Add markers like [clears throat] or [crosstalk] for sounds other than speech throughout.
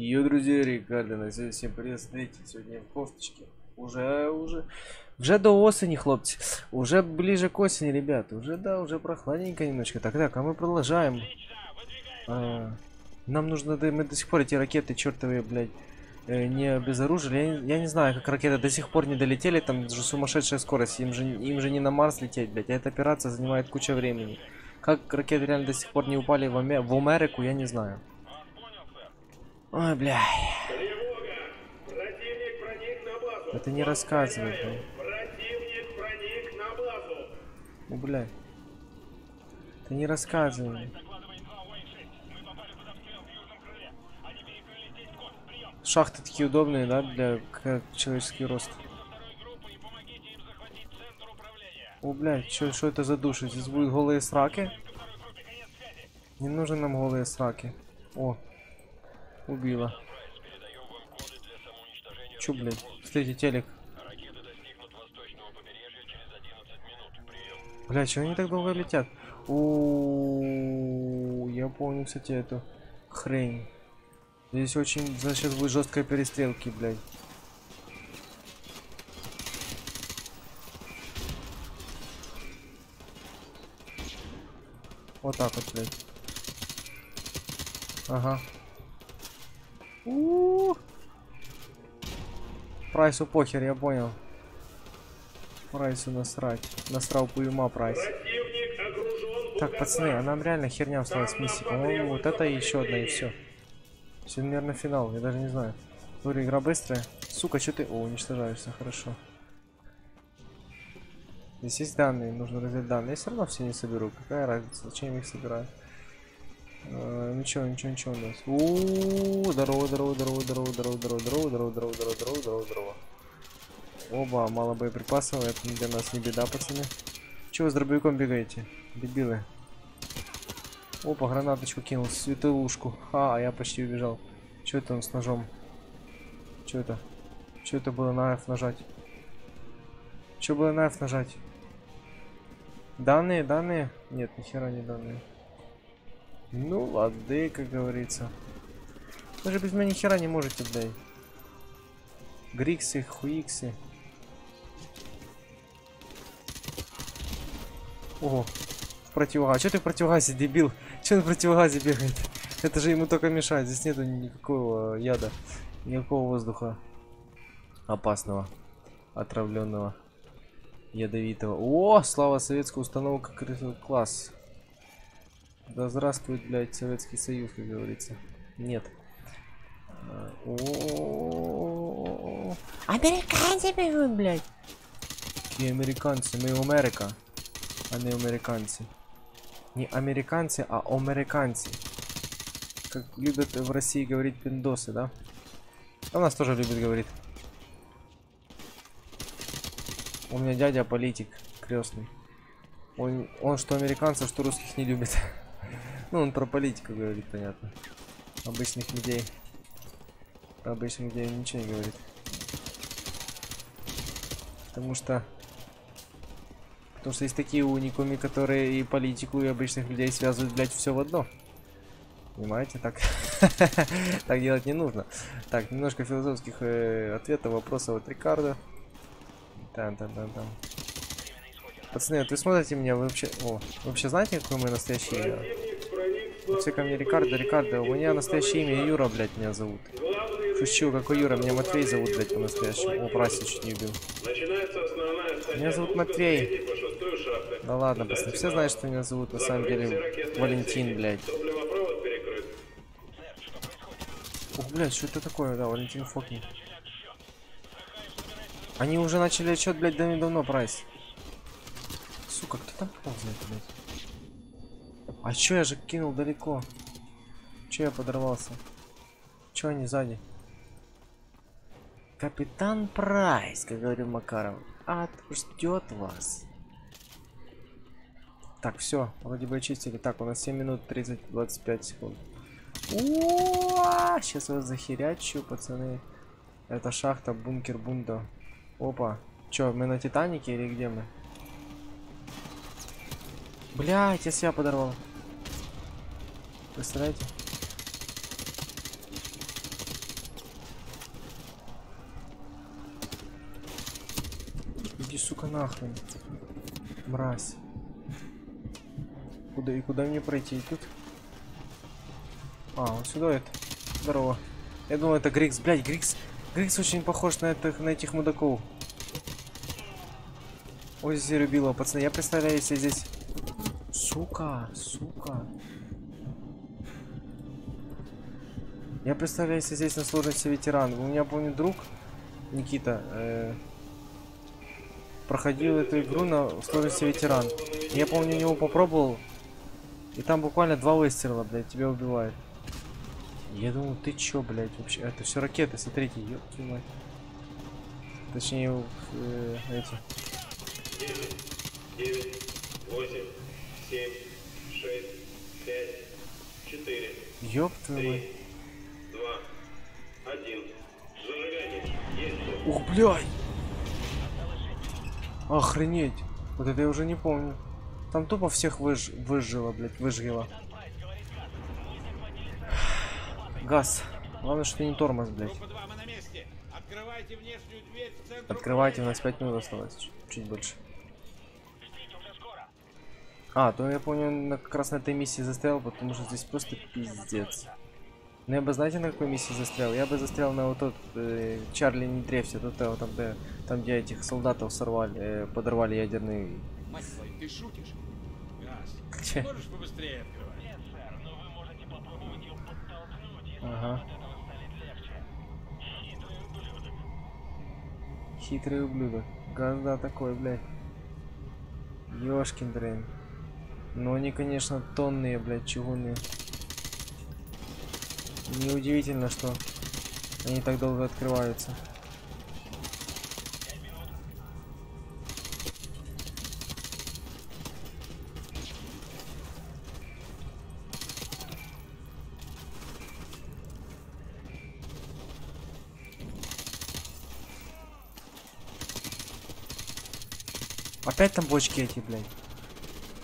Ее друзья Рикардо, на связи, всем привет, смотрите, сегодня в кофточке. Уже, уже, уже до осени, хлопцы. Уже ближе к осени, ребят. Уже, да, уже прохладненько немножко. Так, так, а мы продолжаем. А, нам нужно, да, мы до сих пор эти ракеты чертовые, блядь, э, не обезоружили. Я, я не знаю, как ракеты до сих пор не долетели, там же сумасшедшая скорость. Им же, им же не на Марс лететь, блядь. А эта операция занимает куча времени. Как ракеты реально до сих пор не упали в, Аме- в Америку, я не знаю. Ой, бля. Тревога! Противник проник на базу! Это не базу! Ну, блядь. Ты не рассказывай. Шахты такие удобные, да, для человеческий рост. О, блядь, что что это за души? Здесь будут голые сраки? Не нужны нам голые сраки. О, убила. Чё, блядь? Смотрите, телек. Бля, чего они так долго летят? У, я помню, кстати, эту хрень. Здесь очень, значит, будет жесткая перестрелки, блядь. Вот так вот, блядь. Ага. У. Прайсу похер, я понял. Прайсу насрать. Насрал пуюма прайс. Так, пацаны, а нам реально херня осталась миссия. По-моему, вот это и еще одна, и все. Все, наверное, финал, я даже не знаю. Говорю, игра быстрая. Сука, что ты... О, уничтожаешься, хорошо. Здесь есть данные, нужно раздать данные. Я все равно все не соберу. Какая разница, зачем я их собираю? Э, ничего, ничего, ничего у нас. У, здорово, здорово, здорово, здорово, здорово, здорово, здорово, здорово, здорово, здорово, здорово, здорово. Оба, мало боеприпасов, это для нас не беда, пацаны. Чего вы с дробовиком бегаете? Дебилы. Опа, гранаточку кинул, световушку. А, я почти убежал. Что это он с ножом? Что это? Что это было на F нажать? Что было на F нажать? Данные, данные? Нет, нихера не данные. Ну, лады, как говорится. Вы же без меня нихера не можете, блядь. Гриксы, хуиксы. Ого, в противогазе. А что ты в противогазе, дебил? Че он в противогазе бегает? Это же ему только мешает. Здесь нету никакого яда, никакого воздуха опасного, отравленного, ядовитого. О, слава советская установка класс. Да здравствует, блядь, Советский Союз, как говорится. Нет. О, Американцы бегут, блядь. Какие американцы? Мы Америка, а не американцы. Не американцы, а американцы. Как любят в России говорить пиндосы, да? А у нас тоже любят говорить. У меня дядя политик крестный. Он, он что американцев, что русских не любит. [laughs] Ну, он про политику говорит, понятно. Обычных людей. Про обычных людей ничего не говорит. Потому что... Потому что есть такие уникуми, которые и политику, и обычных людей связывают, блядь, все в одно. Понимаете, так... [laughs] так делать не нужно. Так, немножко философских э, ответов, вопросов от Рикардо. Там, там, там, там. Пацаны, вот вы смотрите меня, вы вообще... О, вы вообще знаете, какой мой настоящий имя? Противник проник в Вот все ко мне Рикардо, Рикардо. У меня настоящее имя Юра, блядь, меня зовут. Шучу, какой Юра? Меня Матвей зовут, блядь, по-настоящему. О, Праси чуть не убил. Меня зовут Матвей. Да ладно, пацаны, все знают, что меня зовут на самом деле Валентин, блядь. Ух, блядь, что это такое? Да, Валентин Фокин. Они уже начали отчет, блядь, давно, Прайс. Сука, кто там ползает, блядь? А чё, я же кинул далеко. Чё я подорвался? Чё они сзади? Капитан Прайс, как говорил Макаров, ад ждет вас. Так, все, вроде бы очистили. Так, у нас 7 минут 30-25 секунд. Сейчас вас захерячу, пацаны. Это шахта, бункер, бунда. Опа. Чё, мы на Титанике или где мы? Блять, я себя подорвал. Постарайте. Иди, сука, нахрен. Мразь. Куда и куда мне пройти тут? А, вот сюда это. Здорово. Я думал, это Грикс. Блять, Грикс. Грикс очень похож на, этих, на этих мудаков. Ой, зарубила, пацаны. Я представляю, если здесь... Сука, сука. Я представляю, если здесь на сложности ветеран. У меня, помню, друг Никита э, проходил эту игру на сложности ветеран. Я помню, у него попробовал. И там буквально два выстрела, блядь, тебя убивает. Я думал, ты чё, блядь, вообще? Это все ракеты, смотрите, ёпки мать. Точнее, э, эти. 9, 8, 7, 6, 5, 4, Ёб твою. Ух, блядь! Охренеть! Вот это я уже не помню. Там тупо всех выж... выжило, блядь, выжгило. Газ. Главное, что не тормоз, блядь. Группа 2, мы на месте. Открывайте внешнюю дверь в центр. Открывайте, у нас 5 минут осталось. ч- Чуть больше. А, то я помню, на, как раз на этой миссии застрял, потому что здесь просто пиздец. Ну я бы, знаете, на какой миссии застрял? Я бы застрял на вот тот э, Чарли не древься, тут э, вот там, где, там, где этих солдатов сорвали, э, подорвали ядерный... Мать твою, ты шутишь? Газ. Че? Можешь побыстрее открывать? Ага. Хитрый ублюдок. Газда такой, блядь. Ёшкин дрын. Но они, конечно, тонные, блядь, чугунные. Неудивительно, что они так долго открываются. Опять там бочки эти, блядь.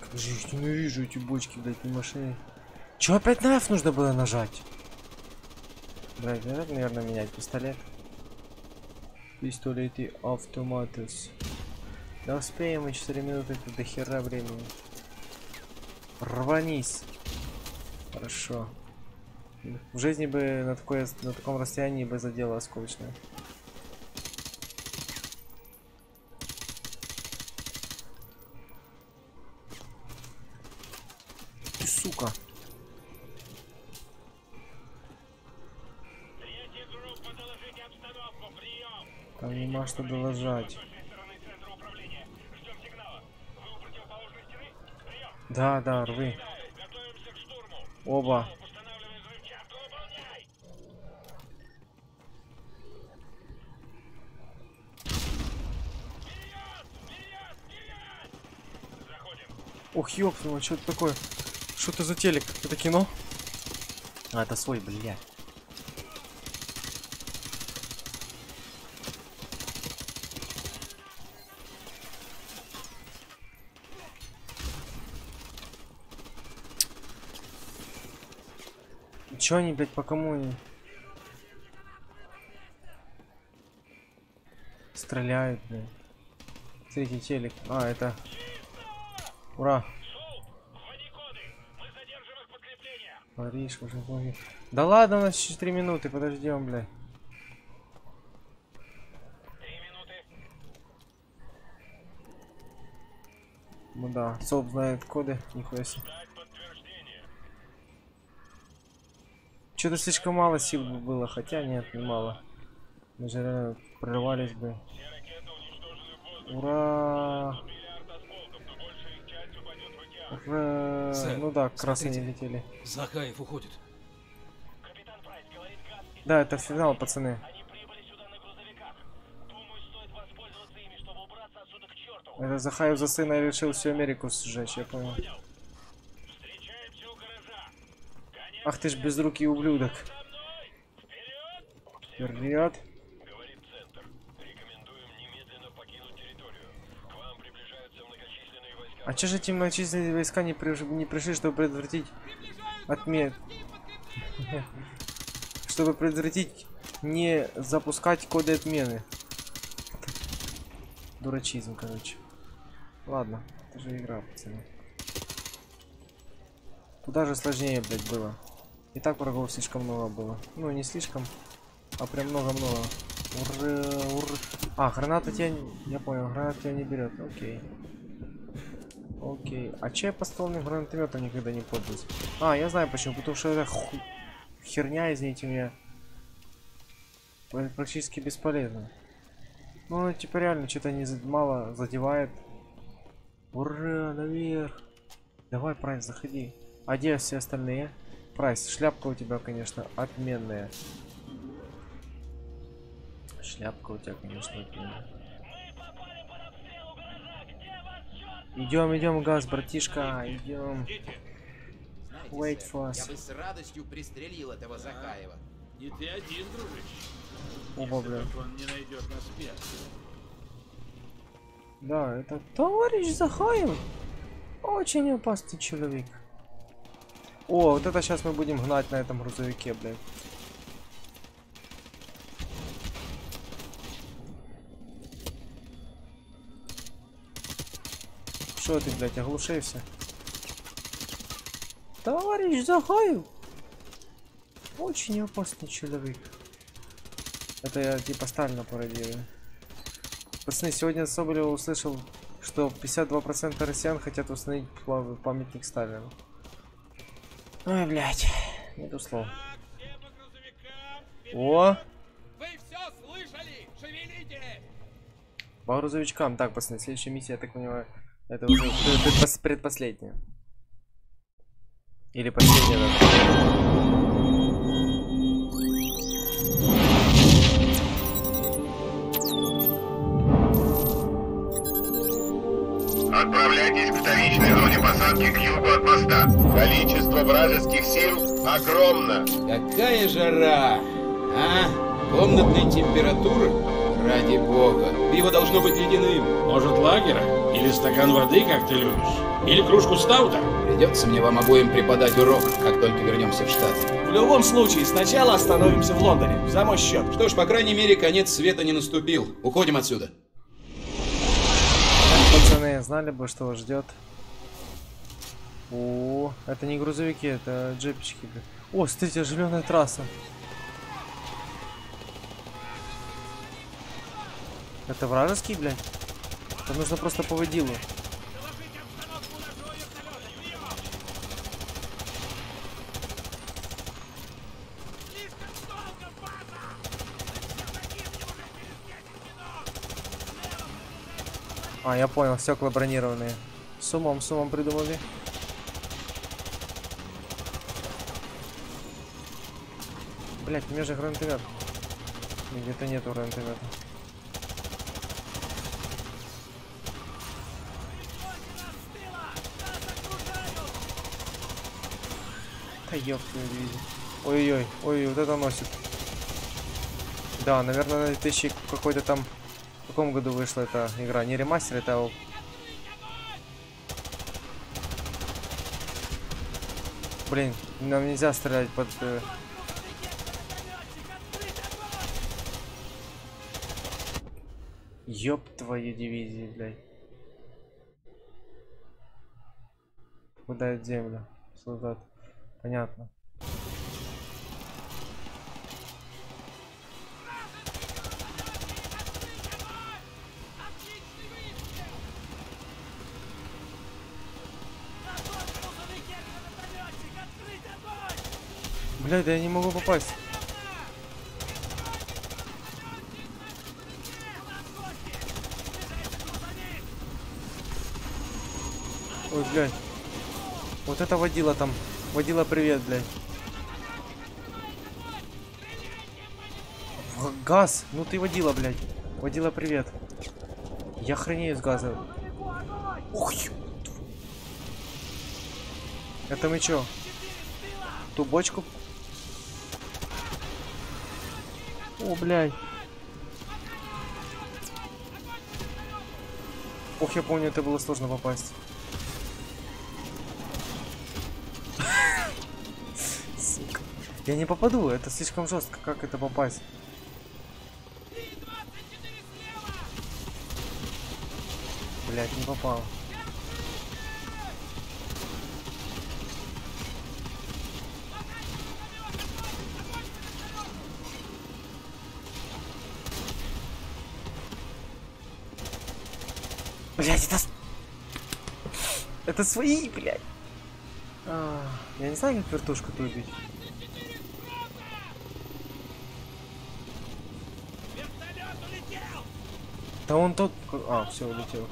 Как же их ненавижу, эти бочки, блядь, на машине. Чё опять на F нужно было нажать? Блядь, не надо, наверное, менять пистолет. Пистолеты автоматус. Да успеем мы 4 минуты, это до хера времени. Рванись. Хорошо. В жизни бы на, такое, на таком расстоянии бы задело осколочное. Там нема что доложать. Да, да, рвы. Оба. Ох, ёпнуло, что это такое? Что это за телек? Это кино? А, это свой, блядь. Чё они, блядь, по кому они? Стреляют, блядь. Смотрите, телек. А, это... Ура! Париж, Вашингтон. Да ладно, у нас 3 минуты, подождем, бля. Три минуты. Ну да, Соп знает коды, нихуя себе. Что-то слишком мало сил бы было, хотя нет, не мало. Мы же реально прорывались бы. Ура! Ура! Сэр, ну да, красные смотрите. летели. Захаев уходит. Да, это финал, пацаны. Думаю, ими. Это Захаев за сына решил всю Америку сжечь, я понял. Понял. Встречаемся у гаража. Конец Ах ты ж безрукий ублюдок. Вперед! А че же эти многочисленные войска не, приш- не пришли, чтобы предотвратить отмет? [laughs] Чтобы предотвратить не запускать коды отмены. Дурачизм, короче. Ладно, это же игра, пацаны. Туда же сложнее, блядь, было. И так врагов слишком много было. Ну, не слишком, а прям много-много. Ура, ура. А, граната тебя... не- Я понял, граната тебя не берет. Окей. Окей. А че я по стволным гранатометам никогда не пользуюсь? А, я знаю почему. Потому что это ху- херня, извините меня, пр- практически бесполезна. Ну, она типа реально что-то не мало задевает. Ура, наверх. Давай, Прайс, заходи. А где все остальные? Прайс, шляпка у тебя, конечно, отменная. Шляпка у тебя, конечно, отменная. Идем, идем, газ, братишка, идем. Wait for Я us. бы с радостью пристрелил этого Закаева. Не ты один, дружище. Оба, бля. Он не найдет нас. Да, это товарищ Захаев. Очень опасный человек. О, вот это сейчас мы будем гнать на этом грузовике, блядь. Что ты, блядь, оглушился? Товарищ Захаев. Очень опасный человек. Это я типа Сталина пародирую. Пацаны, сегодня Соболев услышал, что 52% россиян хотят установить памятник Сталину. Ой, блядь, нету слов. О, Вы все слышали? Шевелитесь! по грузовичкам. Так, пацаны, следующая миссия, я так понимаю, это уже пред- предпос- предпоследняя. Или последняя даже. Посадки к югу от моста. Количество вражеских сил огромно. Какая жара! А? Комнатная температура? Ради бога. Пиво должно быть ледяным. Может, лагера? Или стакан воды, как ты любишь? Или кружку стаута? Придется мне вам обоим преподать урок, как только вернемся в Штаты. В любом случае, сначала остановимся в Лондоне. За мой счет. Что ж, по крайней мере, конец света не наступил. Уходим отсюда. Пацаны, знали бы, что вас ждет. О, это не грузовики, это джепички. бля. О, смотрите, оживленная трасса. Это вражеский, блядь? Там нужно просто по водилу. А, я понял, стекла бронированные. С умом, с умом придумали. Блять, у меня же гранатомет. Где-то нету гранатомета. Да твою дивизию. Ой-ой-ой, ой, вот это носит. Да, наверное, на 2000 какой-то там... В каком году вышла эта игра? Не ремастер, это... Блин, нам нельзя стрелять под... Ёб твою дивизию, блядь. Выдает землю. Солдат. Понятно. Блядь, да я не могу попасть. Ой, блядь. Вот это водила там. Водила привет, блядь. Газ. Ну ты водила, блядь. Водила привет. Я охренею с газа. Ух, Это мы чё? Ту бочку? О, блядь. Ох, я помню, это было сложно попасть. Я не попаду, это слишком жестко. Как это попасть? Блять, не попал. Блять, это... Это свои, блядь. А, я не знаю, как вертушку-то убить. Да он тот... А, все, улетел.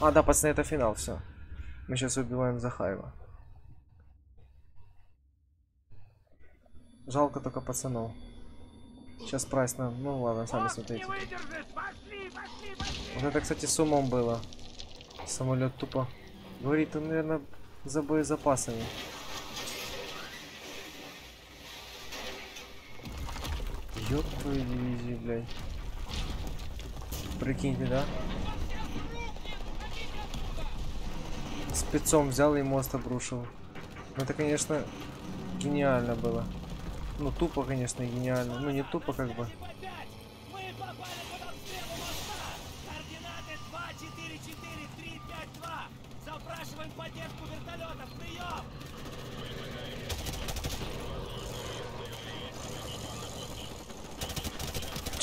А, да, пацаны, это финал, все. Мы сейчас убиваем Захаева. Жалко только пацанов. Сейчас прайс нам... Ну ладно, сами смотрите. Вот это, кстати, с умом было. Самолет тупо. Говорит, он, наверное, за боезапасами. Ёб твою дивизию, блядь. Прикиньте, да? Спецом взял и мост обрушил. Ну это, конечно, гениально было. Ну тупо, конечно, гениально. Ну не тупо, как бы.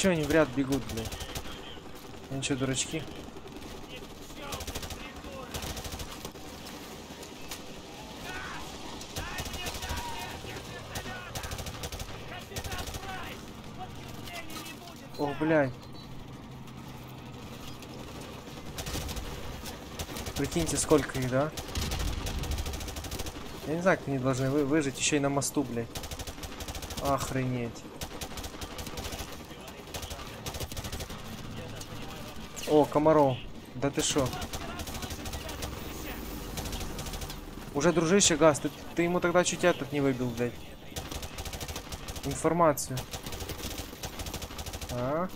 Че они в ряд бегут, блядь? Они что, дурачки? О, блядь. Прикиньте, сколько их, да? Я не знаю, как они должны вы- выжить еще и на мосту, блядь. Охренеть. О, Комаров. Да ты шо? Уже дружище, Газ, ты, ты ему тогда чуть этот не выбил, блядь. Информацию. А?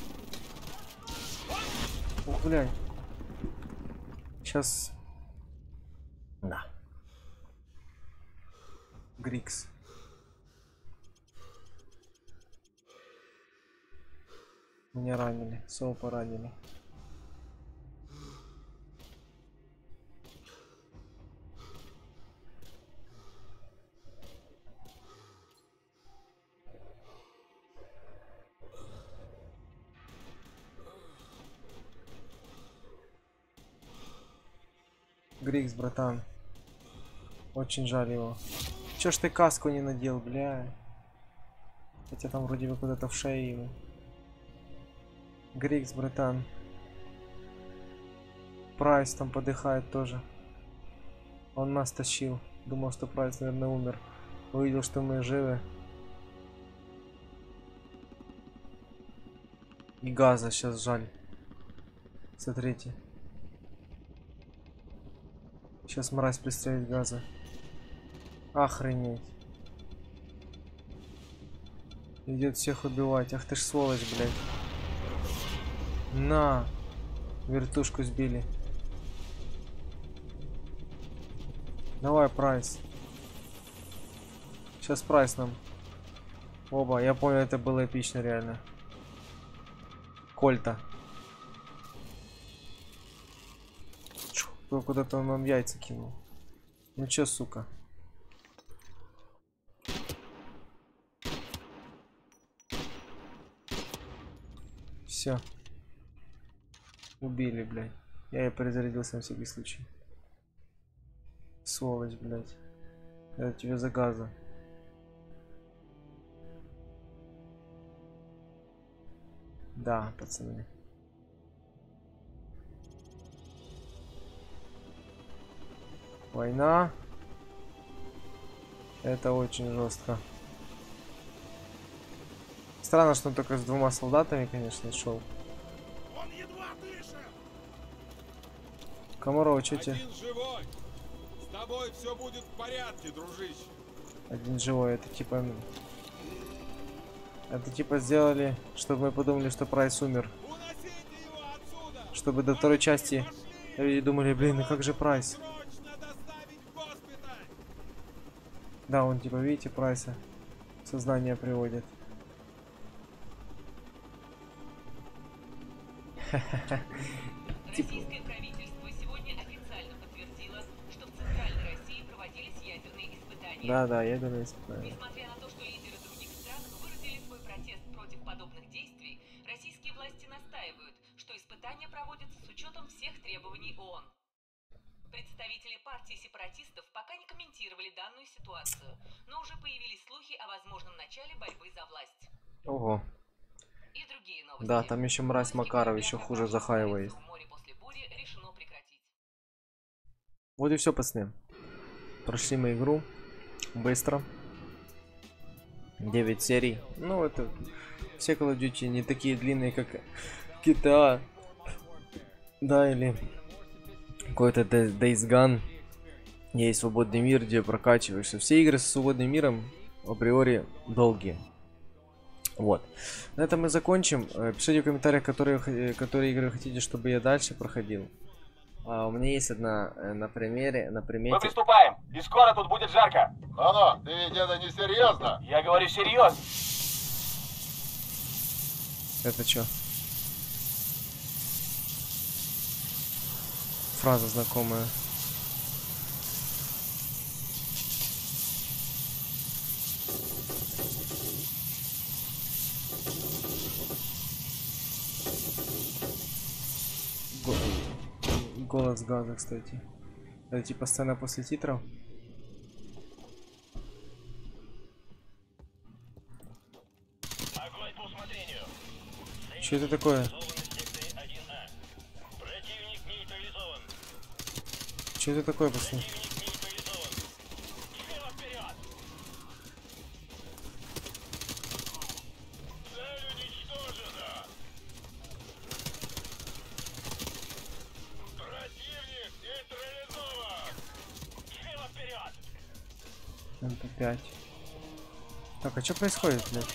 Ух, блядь. Сейчас. Да. Грикс. Меня ранили. Соупа ранили. Григгс, братан. Очень жаль его. Чё ж ты каску не надел, бля? Хотя там вроде бы куда-то в шее ему. Григгс, братан. Прайс там подыхает тоже. Он нас тащил. Думал, что Прайс, наверное, умер. Увидел, что мы живы. И газа сейчас жаль. Смотрите. Сейчас мразь пристрелит газа. Охренеть. Идет всех убивать. Ах ты ж сволочь, блядь. На. Вертушку сбили. Давай, прайс. Сейчас прайс нам. Оба, я понял, это было эпично, реально. Кольта. Кто Куда-то он нам яйца кинул. Ну чё, сука? Все. Убили, блядь. Я и перезарядился на всякий случай. Сволочь, блядь. Это тебе за газа. Да, пацаны. Война. Это очень жестко. Странно, что он только с двумя солдатами, конечно, шел. Он едва дышит! Комарова, что тебе? Один живой! С тобой все будет в порядке, дружище! Один живой, это типа... Это типа сделали, чтобы мы подумали, что Прайс умер. Чтобы до второй части люди думали, блин, ну как же Прайс? Да, он типа, видите, прайса сознание приводит. [laughs] Типа. Российское правительство сегодня официально подтвердило, что в Центральной России проводились ядерные испытания. Да, да, ядерные испытания. Партии сепаратистов пока не комментировали данную ситуацию, но уже появились слухи о возможном начале борьбы за власть. Ого. И другие новости. Да, там еще мразь Макаров еще хуже Захаева есть. Вот и все, пацаны. Прошли мы игру. Быстро. 9 серий. Ну, это... Все Call of Duty не такие длинные, как GTA. Да, или какой-то Day- Days Gone. Есть свободный мир, где прокачиваешься. Все игры с свободным миром априори долгие. Вот. На этом мы закончим. Э, Пишите в комментариях, которые, х- которые игры хотите, чтобы я дальше проходил. А, у меня есть одна э, на примере, на Мы примете. приступаем, и скоро тут будет жарко. Ну-ну, ты ведь это не серьезно? Я говорю серьезно. Это что? Фраза знакомая. Голос газа, кстати. Это типа сцена после титров. Что это такое? Согласованы с секцией 1А. Противник нейтрализован. Что это такое, пацаны? Что происходит, блядь?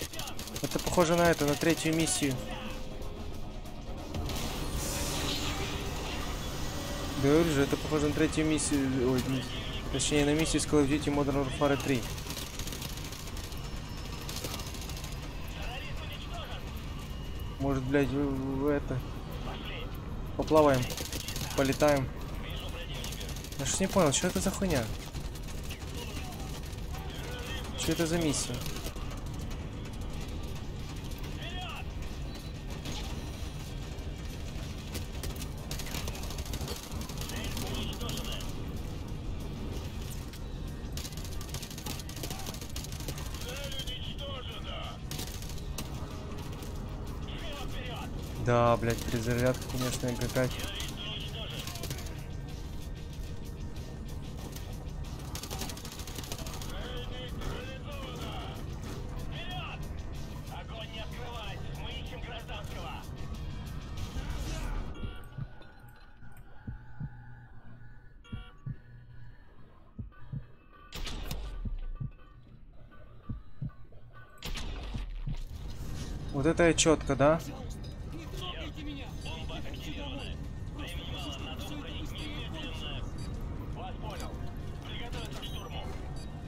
Это похоже на это, на третью миссию. Говорю же, это похоже на третью миссию, ой, не- точнее на миссию с Call of Duty Modern Warfare 3. Может, блядь, вы, вы это... Поплаваем, полетаем. Я ж не понял, что это за хуйня? Что это за миссия? Да, блядь, перезарядка, конечно, МП5. Огонь не открывать! Мы ищем гражданского! Вот это четко, да?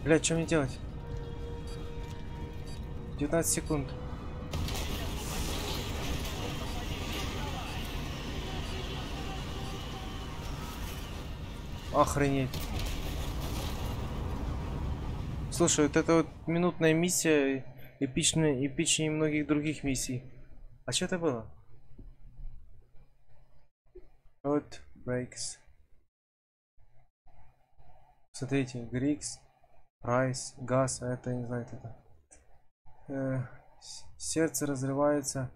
Блядь, что мне делать? 19 секунд. Охренеть. Слушай, вот это вот минутная миссия эпичная, эпичнее многих других миссий. А что это было? Вот breaks. Смотрите, Грикс, Прайс, Газ, а это не знаю, это. Э, сердце разрывается.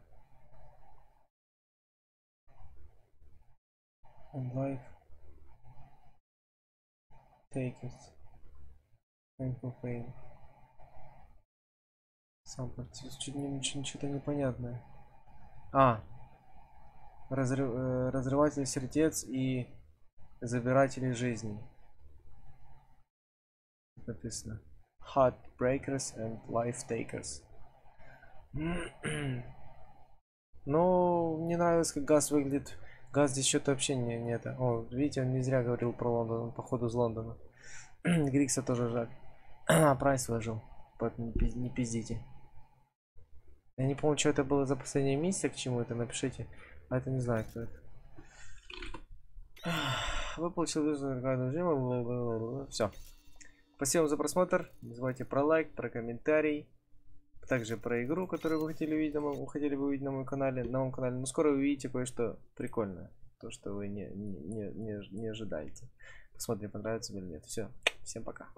And life take it. Painful pain. Сам практически чуть не- ничего- что-то непонятное. А. Разрыв, э, разрыватель сердец и забиратели жизней. Написано. Heartbreakers and Life Takers. [clears throat] Ну, мне нравилось, как Газ выглядит. Газ здесь что-то вообще не, не это. О, видите, он не зря говорил про Лондон, он походу из Лондона. [clears throat] Грикса тоже жаль. [clears throat] А, Прайс выжил. Не пиз- не пиздите. Я не помню, что это было за последняя миссия, к чему это, напишите. А это не знаю, кто это. Вы получили Все. Спасибо вам за просмотр. Не забывайте про лайк, про комментарий. Также про игру, которую вы хотели увидеть на моем, хотели бы увидеть на моем канале. На моем канале. Но скоро вы увидите кое-что прикольное. То, что вы не, не, не, не, не ожидаете. Посмотрим, понравится или нет. Все. Всем пока.